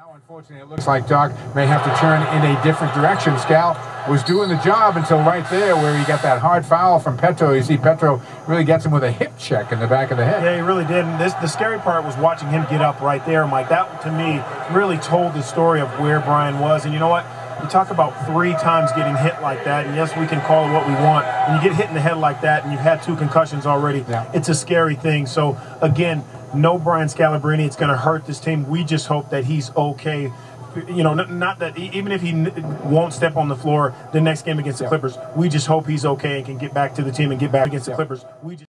Now, unfortunately, it looks like Doc may have to turn in a different direction. Scal was doing the job until right there where he got that hard foul from Petro. You see Petro really gets him with a hip check in the back of the head. Yeah, he really did. And this, the scary part was watching him get up right there, Mike. That, to me, really told the story of where Brian was. And you know what? You talk about three times getting hit like that, and yes, we can call it what we want. When you get hit in the head like that and you've had two concussions already, yeah. it's a scary thing. So, again, no Brian Scalabrine. It's going to hurt this team. We just hope that he's okay. You know, not that even if he won't step on the floor the next game against the Clippers, we just hope he's okay and can get back to the team and get back against the Clippers. We just